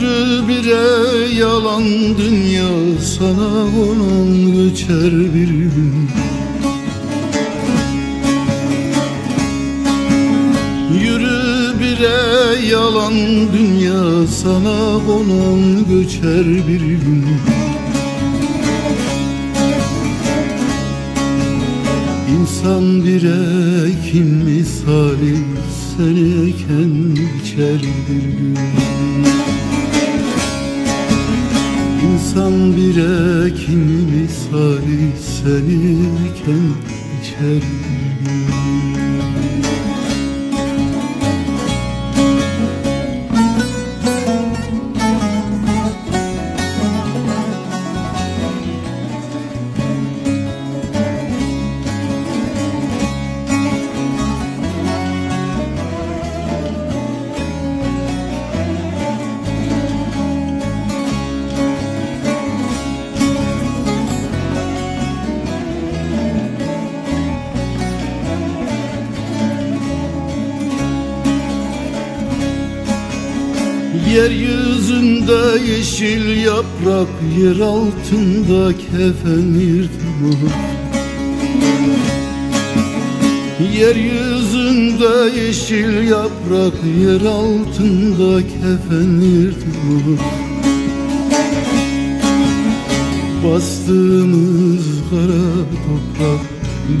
Yürü bire yalan dünya sana konan göçer bir gün. Yürü bire yalan dünya sana konan göçer bir gün. İnsan bire kim misali seni eken biçer bir gün İnsan bire kim misali seni eken Yeryüzünde yeşil yaprak Yer altında kefen yırtmak Yeryüzünde yeşil yaprak Yer altında kefen yırtmak Bastığımız kara toprak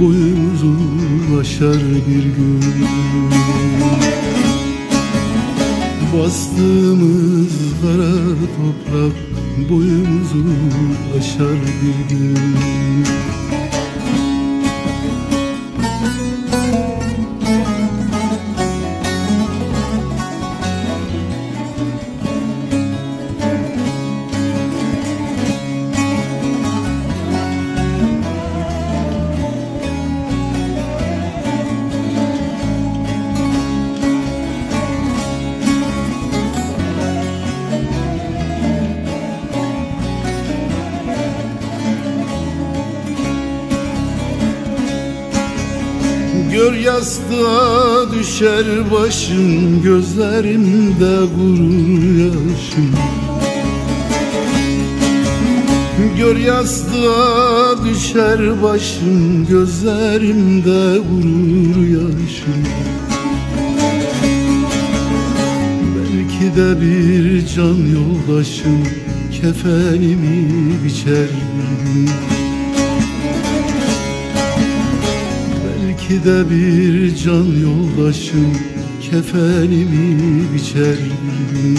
Boyumuzu aşar bir gün Bastığımız kara toprak boyumuzu aşar bir gün Gör yastığa düşer başım Gözlerimde gurur yaşım Gör yastığa düşer başım Gözlerimde gurur yaşım Belki de bir can yoldaşım Kefenimi biçer bir gün Belki de bir can yoldaşım Kefenimi biçer gün